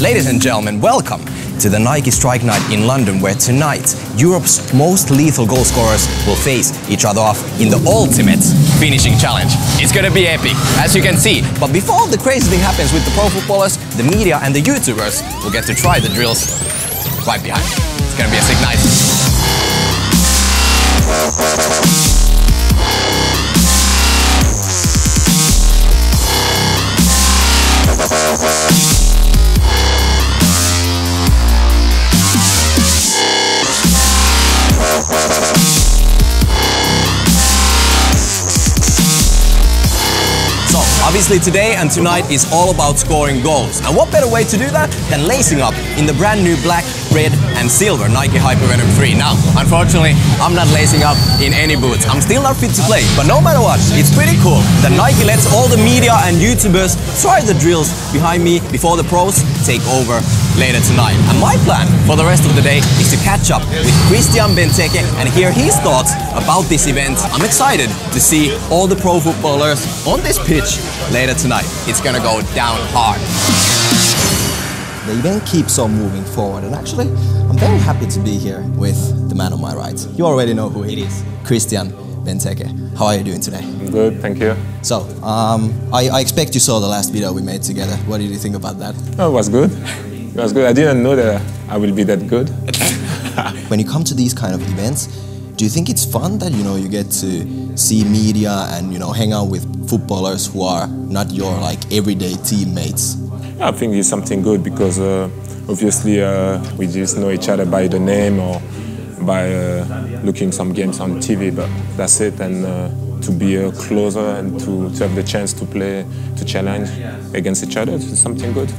Ladies and gentlemen, welcome to the Nike Strike Night in London, where tonight Europe's most lethal goal scorers will face each other off in the ultimate finishing challenge. It's gonna be epic, as you can see. But before all the crazy thing happens with the pro footballers, the media and the YouTubers will get to try the drills right behind. It's gonna be a sick night. So, obviously today and tonight is all about scoring goals. And what better way to do that than lacing up in the brand new black, red and silver Nike Hypervenom 3. Now, unfortunately, I'm not lacing up in any boots. I'm still not fit to play, but no matter what, it's pretty cool that Nike lets all the media and YouTubers try the drills behind me before the pros take over later tonight. And my plan for the rest of the day is to catch up with Christian Benteke and hear his thoughts about this event. I'm excited to see all the pro footballers on this pitch later tonight. It's gonna go down hard. The event keeps on moving forward, and actually, I'm very happy to be here with the man on my right. You already know who he is Christian Benteke. How are you doing today? I'm Good, thank you. So, um, I, I expect you saw the last video we made together. What did you think about that? Oh, it was good. It was good. I didn't know that I will be that good. When you come to these kind of events, do you think it's fun that you know you get to see media and you know hang out with footballers who are not your like everyday teammates? I think it's something good because uh, obviously uh, we just know each other by the name or by uh, looking some games on TV, but that's it. And uh, to be uh, closer and to, to have the chance to play, to challenge against each other, is something good.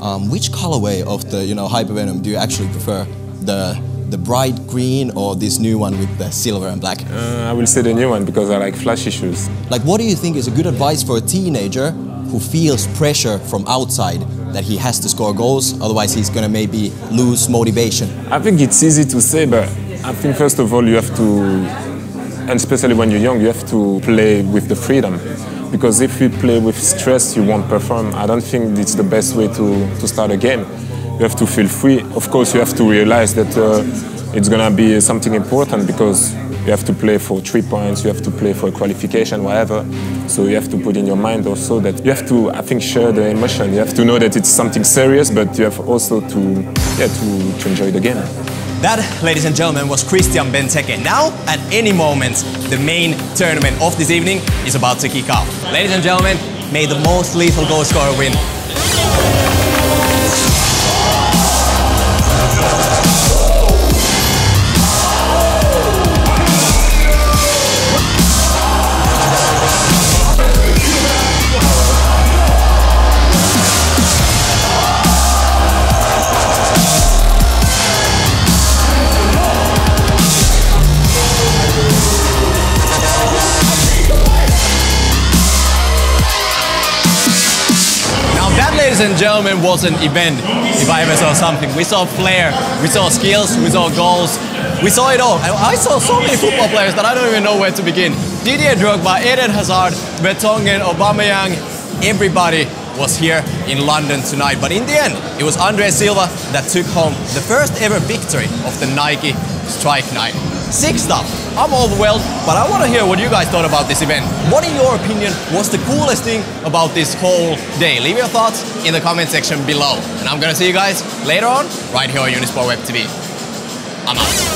Um, which colorway of the you know Hypervenom do you actually prefer? The the bright green or this new one with the silver and black? Uh, I will say the new one because I like flashy shoes. Like, what do you think is a good advice for a teenager who feels pressure from outside that he has to score goals, otherwise he's gonna maybe lose motivation? I think it's easy to say, but I think first of all you have to, and especially when you're young, you have to play with the freedom. Because if you play with stress, you won't perform. I don't think it's the best way to, to start a game. You have to feel free. Of course, you have to realize that uh, it's gonna be something important because you have to play for three points, you have to play for a qualification, whatever. So you have to put in your mind also that you have to, I think, share the emotion. You have to know that it's something serious, but you have also to, yeah, to, to enjoy the game. That, ladies and gentlemen, was Christian Benteke. Now, at any moment, the main tournament of this evening is about to kick off. Ladies and gentlemen, may the most lethal goal scorer win. Ladies and gentlemen, was an event, if I ever saw something. We saw flair, we saw skills, we saw goals, we saw it all. I saw so many football players that I don't even know where to begin. Didier Drogba, Eden Hazard, Vertonghen, Aubameyang, everybody was here in London tonight. But in the end, it was Andre Silva that took home the first ever victory of the Nike Strike Night. Sixth up, I'm overwhelmed, but I want to hear what you guys thought about this event. What, in your opinion, was the coolest thing about this whole day? Leave your thoughts in the comment section below. And I'm gonna see you guys later on, right here on Unisport Web TV. I'm out.